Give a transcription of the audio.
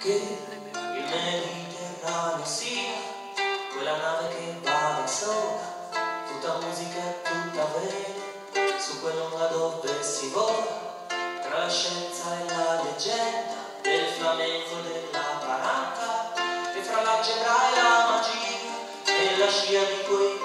che il Mediterraneo sia quella nave che va sola, tutta musica e tutta vede, su quell'onda dove si vola, tra la scienza e la leggenda, del flamenco e della baracca, e fra l'algebra e la magia, e la scia di quei